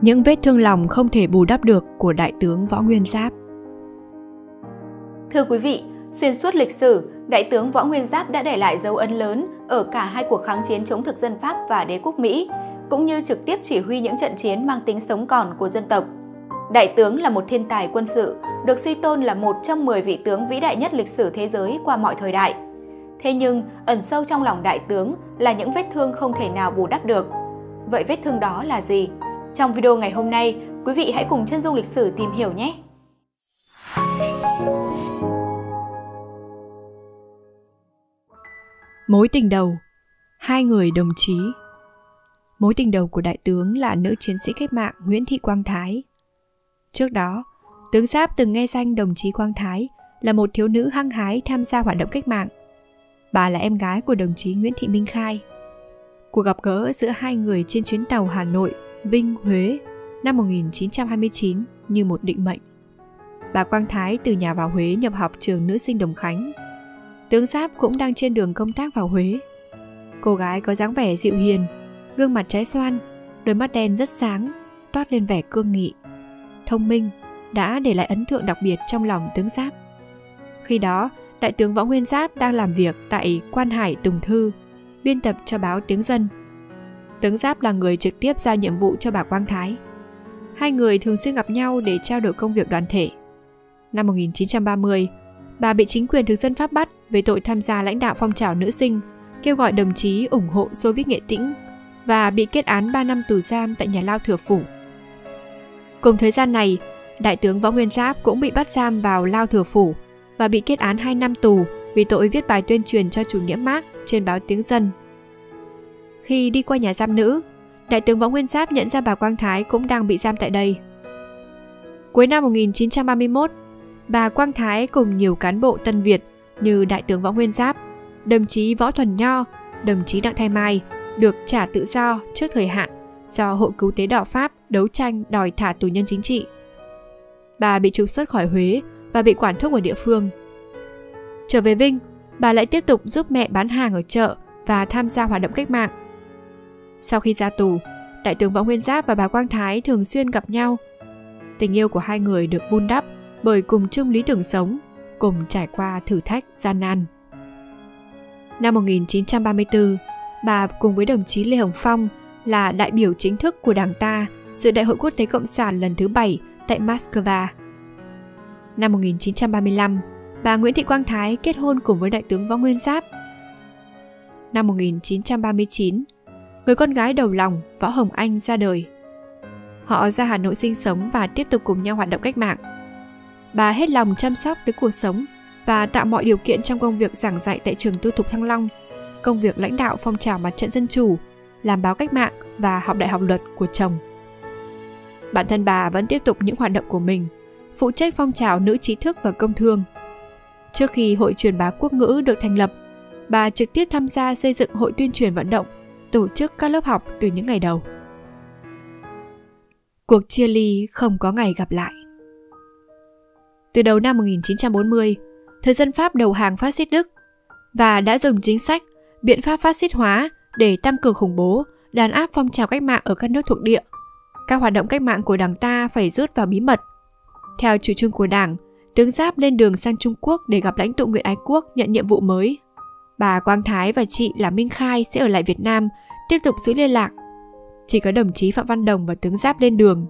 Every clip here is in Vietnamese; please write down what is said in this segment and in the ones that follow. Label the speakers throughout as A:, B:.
A: những vết thương lòng không thể bù đắp được của đại tướng Võ Nguyên Giáp.
B: Thưa quý vị, xuyên suốt lịch sử, đại tướng Võ Nguyên Giáp đã để lại dấu ấn lớn ở cả hai cuộc kháng chiến chống thực dân Pháp và đế quốc Mỹ, cũng như trực tiếp chỉ huy những trận chiến mang tính sống còn của dân tộc. Đại tướng là một thiên tài quân sự, được suy tôn là một trong 10 vị tướng vĩ đại nhất lịch sử thế giới qua mọi thời đại. Thế nhưng, ẩn sâu trong lòng đại tướng là những vết thương không thể nào bù đắp được. Vậy vết thương đó là gì? Trong video ngày hôm nay, quý vị hãy cùng chân dung lịch sử tìm hiểu nhé!
A: Mối tình đầu Hai người đồng chí Mối tình đầu của đại tướng là nữ chiến sĩ cách mạng Nguyễn Thị Quang Thái. Trước đó, tướng Giáp từng nghe danh đồng chí Quang Thái là một thiếu nữ hăng hái tham gia hoạt động cách mạng. Bà là em gái của đồng chí Nguyễn Thị Minh Khai. Cuộc gặp gỡ giữa hai người trên chuyến tàu Hà Nội, Vinh, Huế năm 1929 như một định mệnh. Bà Quang Thái từ nhà vào Huế nhập học trường nữ sinh Đồng Khánh. Tướng Giáp cũng đang trên đường công tác vào Huế. Cô gái có dáng vẻ dịu hiền, gương mặt trái xoan, đôi mắt đen rất sáng, toát lên vẻ cương nghị. Thông minh, đã để lại ấn tượng đặc biệt trong lòng tướng Giáp. Khi đó, Đại tướng Võ Nguyên Giáp đang làm việc tại Quan Hải Tùng Thư, biên tập cho báo Tiếng Dân. Tướng Giáp là người trực tiếp giao nhiệm vụ cho bà Quang Thái. Hai người thường xuyên gặp nhau để trao đổi công việc đoàn thể. Năm 1930, bà bị chính quyền thực dân Pháp bắt về tội tham gia lãnh đạo phong trào nữ sinh, kêu gọi đồng chí ủng hộ Xô Viết Nghệ Tĩnh và bị kết án 3 năm tù giam tại nhà lao Thừa Phủ. Cùng thời gian này, Đại tướng Võ Nguyên Giáp cũng bị bắt giam vào lao Thừa Phủ và bị kết án 2 năm tù vì tội viết bài tuyên truyền cho chủ nghĩa Mark trên báo Tiếng Dân. Khi đi qua nhà giam nữ, Đại tướng Võ Nguyên Giáp nhận ra bà Quang Thái cũng đang bị giam tại đây. Cuối năm 1931, bà Quang Thái cùng nhiều cán bộ Tân Việt như Đại tướng Võ Nguyên Giáp, đồng chí Võ Thuần Nho, đồng chí Đặng Thái Mai được trả tự do trước thời hạn do Hội Cứu tế Đỏ Pháp đấu tranh đòi thả tù nhân chính trị. Bà bị trục xuất khỏi Huế và bị quản thúc ở địa phương. Trở về Vinh, bà lại tiếp tục giúp mẹ bán hàng ở chợ và tham gia hoạt động cách mạng. Sau khi ra tù, Đại tướng Võ Nguyên Giáp và bà Quang Thái thường xuyên gặp nhau. Tình yêu của hai người được vun đắp bởi cùng chung lý tưởng sống, cùng trải qua thử thách gian nan. Năm 1934, bà cùng với đồng chí Lê Hồng Phong là đại biểu chính thức của Đảng ta dự Đại hội Quốc tế Cộng sản lần thứ 7 tại Moscow. Năm 1935, bà Nguyễn Thị Quang Thái kết hôn cùng với đại tướng Võ Nguyên Giáp. Năm 1939, người con gái đầu lòng Võ Hồng Anh ra đời. Họ ra Hà Nội sinh sống và tiếp tục cùng nhau hoạt động cách mạng. Bà hết lòng chăm sóc tới cuộc sống và tạo mọi điều kiện trong công việc giảng dạy tại trường tư thục Thăng Long, công việc lãnh đạo phong trào mặt trận dân chủ, làm báo cách mạng và học đại học luật của chồng. Bản thân bà vẫn tiếp tục những hoạt động của mình – phụ trách phong trào nữ trí thức và công thương. Trước khi Hội truyền bá quốc ngữ được thành lập, bà trực tiếp tham gia xây dựng hội tuyên truyền vận động, tổ chức các lớp học từ những ngày đầu. Cuộc chia ly không có ngày gặp lại. Từ đầu năm 1940, thời dân Pháp đầu hàng phát xít Đức và đã dùng chính sách, biện pháp phát xít hóa để tăng cường khủng bố, đàn áp phong trào cách mạng ở các nước thuộc địa. Các hoạt động cách mạng của đảng ta phải rút vào bí mật theo chủ trương của Đảng, tướng Giáp lên đường sang Trung Quốc để gặp lãnh tụ Nguyễn Ái Quốc nhận nhiệm vụ mới. Bà Quang Thái và chị là Minh Khai sẽ ở lại Việt Nam, tiếp tục giữ liên lạc. Chỉ có đồng chí Phạm Văn Đồng và tướng Giáp lên đường.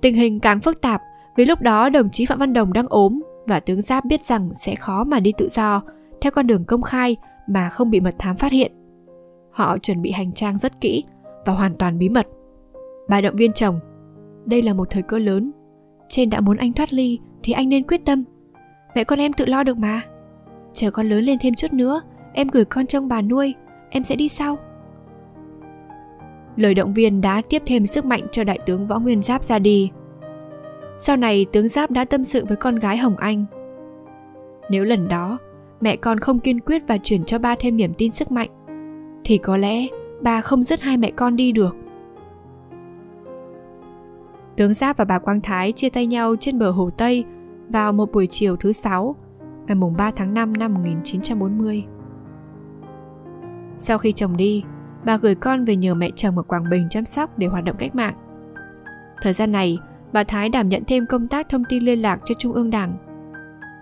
A: Tình hình càng phức tạp vì lúc đó đồng chí Phạm Văn Đồng đang ốm và tướng Giáp biết rằng sẽ khó mà đi tự do, theo con đường công khai mà không bị mật thám phát hiện. Họ chuẩn bị hành trang rất kỹ và hoàn toàn bí mật. Bà động viên chồng, đây là một thời cơ lớn trên đã muốn anh thoát ly thì anh nên quyết tâm mẹ con em tự lo được mà chờ con lớn lên thêm chút nữa em gửi con trông bà nuôi. Em sẽ đi sau. Lời động viên đã tiếp thêm sức mạnh cho đại tướng võ nguyên giáp ra đi. Sau này tướng giáp đã tâm sự với con gái hồng anh. Nếu lần đó mẹ con không kiên quyết và chuyển cho ba thêm niềm tin sức mạnh thì có lẽ bà không dứt hai mẹ con đi được. Tướng Giáp và bà Quang Thái chia tay nhau trên bờ Hồ Tây vào một buổi chiều thứ sáu, ngày 3 tháng 5 năm 1940. Sau khi chồng đi, bà gửi con về nhờ mẹ chồng ở Quảng Bình chăm sóc để hoạt động cách mạng. Thời gian này, bà Thái đảm nhận thêm công tác thông tin liên lạc cho Trung ương Đảng.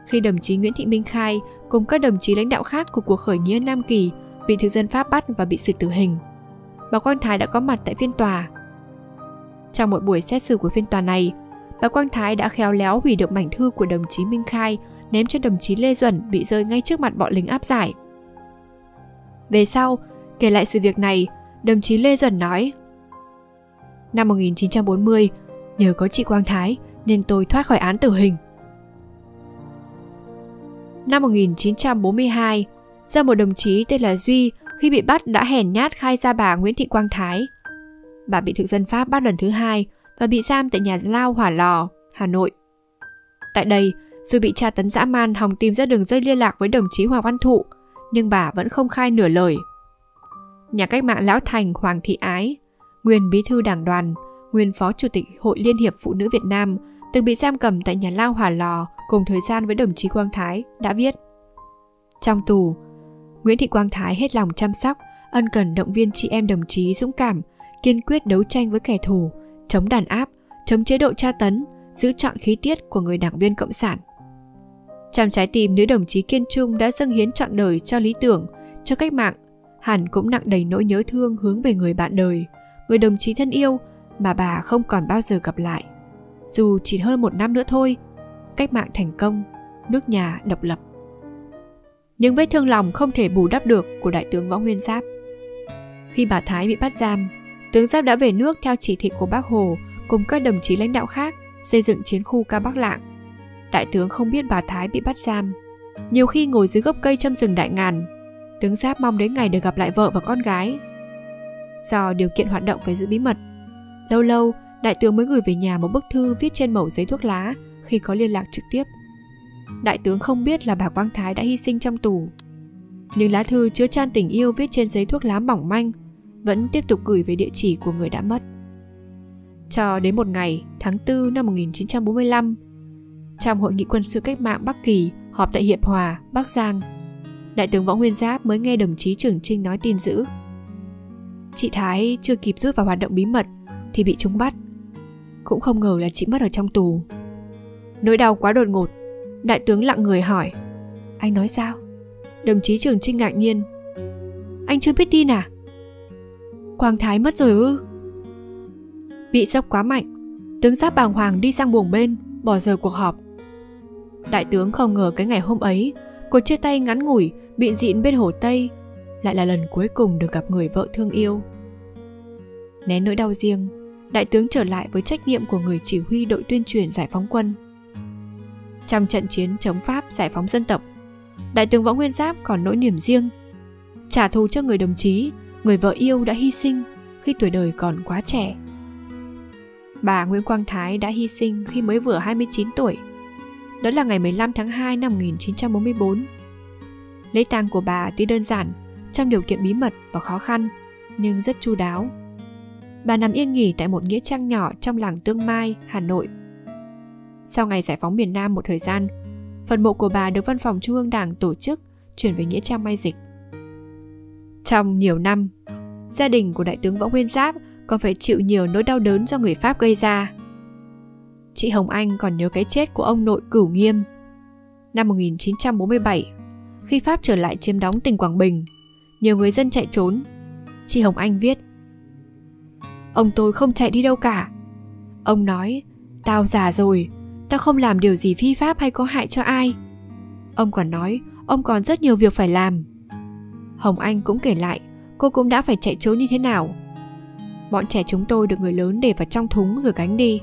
A: Khi đồng chí Nguyễn Thị Minh Khai cùng các đồng chí lãnh đạo khác của cuộc khởi nghĩa Nam Kỳ bị thực dân Pháp bắt và bị xử tử hình, bà Quang Thái đã có mặt tại phiên tòa. Trong một buổi xét xử của phiên tòa này, bà Quang Thái đã khéo léo hủy được mảnh thư của đồng chí Minh Khai ném cho đồng chí Lê Duẩn bị rơi ngay trước mặt bọn lính áp giải. Về sau, kể lại sự việc này, đồng chí Lê Duẩn nói Năm 1940, nhờ có chị Quang Thái nên tôi thoát khỏi án tử hình. Năm 1942, do một đồng chí tên là Duy khi bị bắt đã hèn nhát khai ra bà Nguyễn Thị Quang Thái. Bà bị thực dân Pháp bắt lần thứ hai và bị giam tại nhà lao Hỏa Lò, Hà Nội. Tại đây, dù bị tra tấn dã man hòng tìm ra đường dây liên lạc với đồng chí Hoàng Văn Thụ, nhưng bà vẫn không khai nửa lời. Nhà cách mạng Lão Thành Hoàng Thị Ái, nguyên bí thư đảng đoàn, nguyên phó chủ tịch Hội Liên hiệp Phụ nữ Việt Nam, từng bị giam cầm tại nhà lao Hòa Lò cùng thời gian với đồng chí Quang Thái, đã viết. Trong tù, Nguyễn Thị Quang Thái hết lòng chăm sóc, ân cần động viên chị em đồng chí dũng cảm, kiên quyết đấu tranh với kẻ thù, chống đàn áp, chống chế độ tra tấn, giữ chọn khí tiết của người đảng viên cộng sản. Trong trái tim nữ đồng chí kiên trung đã dâng hiến trọn đời cho lý tưởng, cho cách mạng, hẳn cũng nặng đầy nỗi nhớ thương hướng về người bạn đời, người đồng chí thân yêu mà bà không còn bao giờ gặp lại. Dù chỉ hơn một năm nữa thôi, cách mạng thành công, nước nhà độc lập. Những vết thương lòng không thể bù đắp được của đại tướng Võ Nguyên Giáp. Khi bà Thái bị bắt giam, tướng Giáp đã về nước theo chỉ thị của bác Hồ cùng các đồng chí lãnh đạo khác xây dựng chiến khu ca Bắc Lạng. Đại tướng không biết bà Thái bị bắt giam. Nhiều khi ngồi dưới gốc cây trong rừng đại ngàn, tướng Giáp mong đến ngày được gặp lại vợ và con gái. Do điều kiện hoạt động phải giữ bí mật, lâu lâu đại tướng mới gửi về nhà một bức thư viết trên mẩu giấy thuốc lá khi có liên lạc trực tiếp. Đại tướng không biết là bà Quang Thái đã hy sinh trong tù. Nhưng lá thư chứa chan tình yêu viết trên giấy thuốc lá mỏng manh vẫn tiếp tục gửi về địa chỉ của người đã mất. Cho đến một ngày, tháng 4 năm 1945, trong hội nghị quân sự cách mạng Bắc Kỳ họp tại Hiệp Hòa, Bắc Giang, Đại tướng Võ Nguyên Giáp mới nghe đồng chí Trường Trinh nói tin dữ. Chị Thái chưa kịp rút vào hoạt động bí mật thì bị chúng bắt. Cũng không ngờ là chị mất ở trong tù. Nỗi đau quá đột ngột, đại tướng lặng người hỏi. Anh nói sao? Đồng chí Trường Trinh ngạc nhiên. Anh chưa biết tin à? Quang Thái mất rồi ư? Bị sốc quá mạnh, tướng giáp bàng hoàng đi sang buồng bên, bỏ giờ cuộc họp. Đại tướng không ngờ cái ngày hôm ấy, cuộc chia tay ngắn ngủi, bị dịn bên hồ Tây, lại là lần cuối cùng được gặp người vợ thương yêu. Nén nỗi đau riêng, đại tướng trở lại với trách nhiệm của người chỉ huy đội tuyên truyền giải phóng quân. Trong trận chiến chống Pháp giải phóng dân tộc, đại tướng Võ Nguyên Giáp còn nỗi niềm riêng, trả thù cho người đồng chí, người vợ yêu đã hy sinh khi tuổi đời còn quá trẻ. Bà Nguyễn Quang Thái đã hy sinh khi mới vừa 29 tuổi. Đó là ngày 15 tháng 2 năm 1944. Lễ tang của bà tuy đơn giản, trong điều kiện bí mật và khó khăn, nhưng rất chu đáo. Bà nằm yên nghỉ tại một nghĩa trang nhỏ trong làng Tương Mai, Hà Nội. Sau ngày giải phóng miền Nam một thời gian, phần mộ của bà được Văn phòng Trung ương Đảng tổ chức chuyển về nghĩa trang Mai Dịch. Trong nhiều năm, gia đình của đại tướng Võ Nguyên Giáp còn phải chịu nhiều nỗi đau đớn do người Pháp gây ra. Chị Hồng Anh còn nhớ cái chết của ông nội Cửu Nghiêm. Năm 1947, khi Pháp trở lại chiếm đóng tỉnh Quảng Bình, nhiều người dân chạy trốn. Chị Hồng Anh viết Ông tôi không chạy đi đâu cả. Ông nói, tao già rồi, tao không làm điều gì phi pháp hay có hại cho ai. Ông còn nói, ông còn rất nhiều việc phải làm. Hồng Anh cũng kể lại, cô cũng đã phải chạy trốn như thế nào bọn trẻ chúng tôi được người lớn để vào trong thúng rồi gánh đi.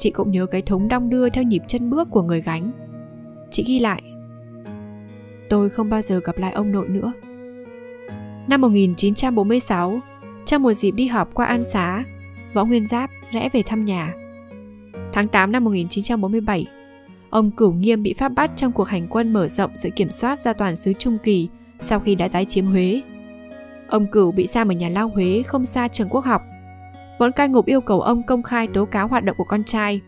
A: Chị cũng nhớ cái thúng đong đưa theo nhịp chân bước của người gánh. Chị ghi lại. Tôi không bao giờ gặp lại ông nội nữa. Năm 1946, trong một dịp đi họp qua An Xá, Võ Nguyên Giáp rẽ về thăm nhà. Tháng 8 năm 1947, ông Cửu Nghiêm bị Pháp bắt trong cuộc hành quân mở rộng sự kiểm soát ra toàn xứ Trung Kỳ sau khi đã tái chiếm Huế Ông Cửu bị giam ở nhà lao Huế không xa trường quốc học. Bọn cai ngục yêu cầu ông công khai tố cáo hoạt động của con trai.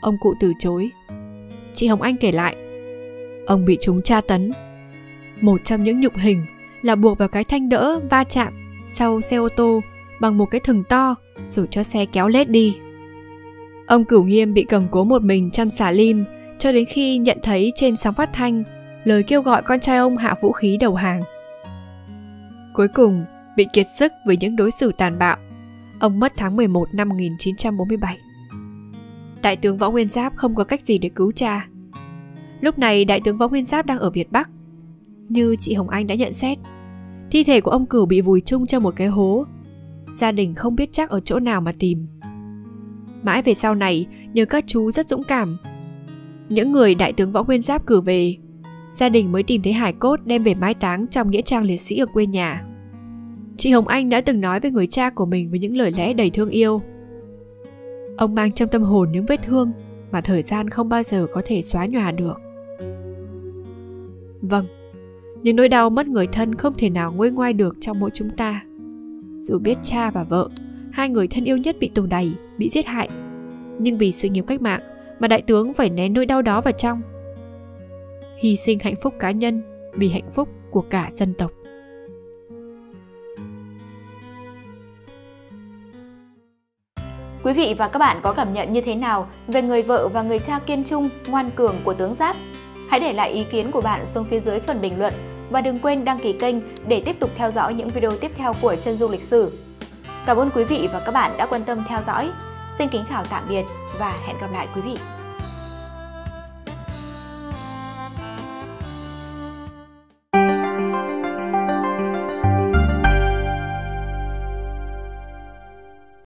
A: Ông cụ từ chối. Chị Hồng Anh kể lại, ông bị chúng tra tấn. Một trong những nhục hình là buộc vào cái thanh đỡ va chạm sau xe ô tô bằng một cái thừng to rồi cho xe kéo lết đi. Ông Cửu Nghiêm bị cầm cố một mình trong xả lim cho đến khi nhận thấy trên sóng phát thanh lời kêu gọi con trai ông hạ vũ khí đầu hàng. Cuối cùng, bị kiệt sức với những đối xử tàn bạo, ông mất tháng 11 năm 1947. Đại tướng Võ Nguyên Giáp không có cách gì để cứu cha. Lúc này đại tướng Võ Nguyên Giáp đang ở Việt Bắc. Như chị Hồng Anh đã nhận xét, thi thể của ông Cửu bị vùi chung trong một cái hố. Gia đình không biết chắc ở chỗ nào mà tìm. Mãi về sau này, nhờ các chú rất dũng cảm. Những người đại tướng Võ Nguyên Giáp cử về, gia đình mới tìm thấy hải cốt đem về mai táng trong nghĩa trang liệt sĩ ở quê nhà. Chị Hồng Anh đã từng nói với người cha của mình với những lời lẽ đầy thương yêu. Ông mang trong tâm hồn những vết thương mà thời gian không bao giờ có thể xóa nhòa được. Vâng, những nỗi đau mất người thân không thể nào nguôi ngoai được trong mỗi chúng ta. Dù biết cha và vợ, hai người thân yêu nhất bị tù đầy, bị giết hại, nhưng vì sự nghiệp cách mạng mà đại tướng phải nén nỗi đau đó vào trong. Hy sinh hạnh phúc cá nhân vì hạnh phúc của cả dân tộc.
B: Quý vị và các bạn có cảm nhận như thế nào về người vợ và người cha kiên trung, ngoan cường của tướng Giáp? Hãy để lại ý kiến của bạn xuống phía dưới phần bình luận và đừng quên đăng ký kênh để tiếp tục theo dõi những video tiếp theo của chân dung lịch sử. Cảm ơn quý vị và các bạn đã quan tâm theo dõi. Xin kính chào tạm biệt và hẹn gặp lại quý vị.